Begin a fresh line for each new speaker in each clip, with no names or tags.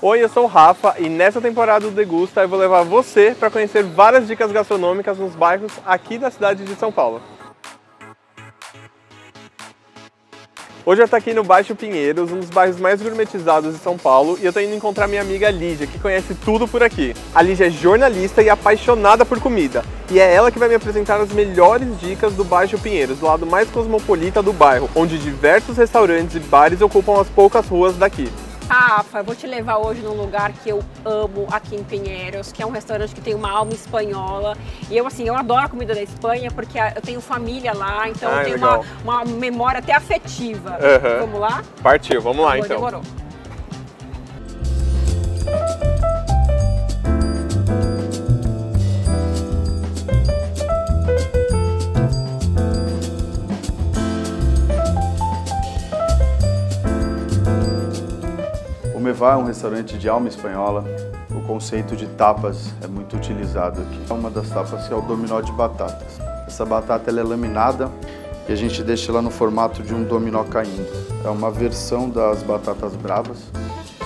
Oi, eu sou o Rafa e nessa temporada do Degusta eu vou levar você para conhecer várias dicas gastronômicas nos bairros aqui da cidade de São Paulo. Hoje eu estou aqui no Baixo Pinheiros, um dos bairros mais gourmetizados de São Paulo, e eu estou indo encontrar minha amiga Lígia, que conhece tudo por aqui. A Lígia é jornalista e apaixonada por comida, e é ela que vai me apresentar as melhores dicas do Baixo Pinheiros, do lado mais cosmopolita do bairro, onde diversos restaurantes e bares ocupam as poucas ruas daqui.
Rafa, eu vou te levar hoje num lugar que eu amo aqui em Pinheiros, que é um restaurante que tem uma alma espanhola. E eu, assim, eu adoro a comida da Espanha porque eu tenho família lá, então
Ah,
eu tenho uma, uma memória até afetiva.
Aham.
Vamos lá?
Partiu, vamos lá
Boa,
então.
Demorou.
Mevá é um restaurante de alma espanhola. O conceito de tapas é muito utilizado aqui. Uma das tapas é o dominó de batatas. Essa batata é laminada e a gente deixa ela no formato de um dominó caindo. É uma versão das batatas bravas,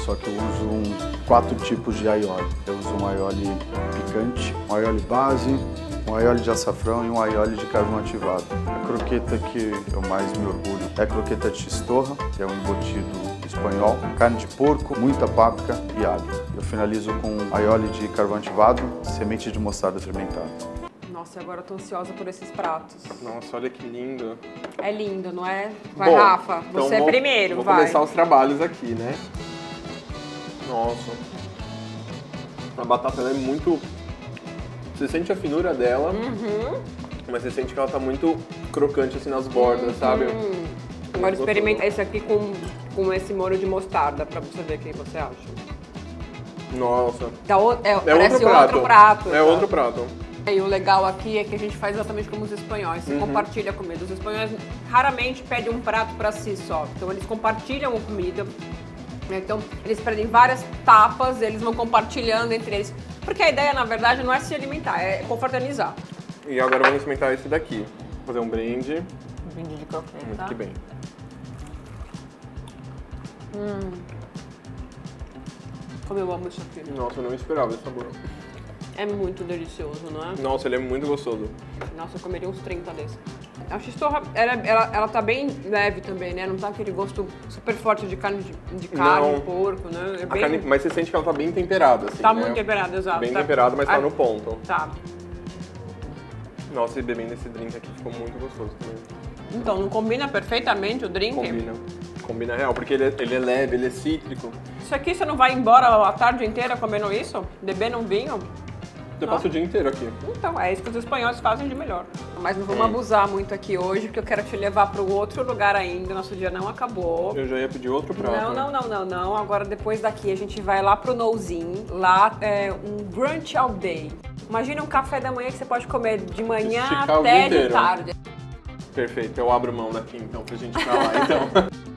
só que eu uso um, quatro tipos de aioli. Eu uso um aioli picante, um aioli base, um aioli de açafrão e um aioli de carvão ativado. A croqueta que eu mais me orgulho é a croqueta de chistorra, que é um embutido espanhol, carne de porco, muita páprica e alho. Eu finalizo com aioli de carvão ativado, semente de mostarda fermentada.
Nossa, e agora eu tô ansiosa por esses pratos.
Nossa, olha que lindo.
É lindo, não é? Vai,
Bom,
Rafa,
então
você é
vou-
primeiro,
Vou
vai.
começar os trabalhos aqui, né? Nossa. A batata ela é muito. Você sente a finura dela,
Uhum.
mas você sente que ela tá muito crocante assim nas bordas, sabe?
Hum. Agora experimenta esse aqui com, com esse molho de mostarda, pra você ver o que você acha.
Nossa.
Dá o- é,
É outro prato.
outro prato.
É
tá?
outro prato.
E o legal aqui é que a gente faz exatamente como os espanhóis,
Uhum.
compartilha a comida. Os espanhóis raramente pedem um prato pra si só, então eles compartilham a comida. Né? Então eles pedem várias tapas, eles vão compartilhando entre eles. Porque a ideia, na verdade, não é se alimentar, é confraternizar.
E agora vamos experimentar esse daqui. Fazer um brinde.
Brinde de croqueta.
Muito que bem.
Como eu amo isso aqui.
Nossa, eu não esperava esse sabor.
É muito delicioso, não é?
Nossa, ele é muito gostoso.
Nossa, eu comeria uns 30 desses. A xistorra, ela, ela, ela tá bem leve também, né? Não tá aquele gosto super forte de carne, de, de carne, porco, né? É
A
bem...
carne- mas você sente que ela tá bem temperada, assim.
Tá
né?
muito temperada, exato.
Bem
tá...
temperada, mas tá
Ah,
no ponto.
Tá.
Nossa, e bebendo esse drink aqui ficou muito gostoso também.
Então, não combina perfeitamente o drink?
Combina. Combina real, porque ele é, ele é leve, ele é cítrico.
Isso aqui você não vai embora a tarde inteira comendo isso? Bebendo um vinho?
Você passa o dia inteiro aqui.
Então, é isso que os espanhóis fazem de melhor. Mas não vamos
Hum.
abusar muito aqui hoje, porque eu quero te levar para outro lugar ainda. Nosso dia não acabou.
Eu já ia pedir outro prato.
Não, não, não, não, não. Agora depois daqui a gente vai lá pro Nozin. Lá é um brunch all day. Imagina um café da manhã que você pode comer de manhã
Esticar o
até de
inteiro.
tarde.
Perfeito, eu abro mão daqui então pra gente ir pra lá então.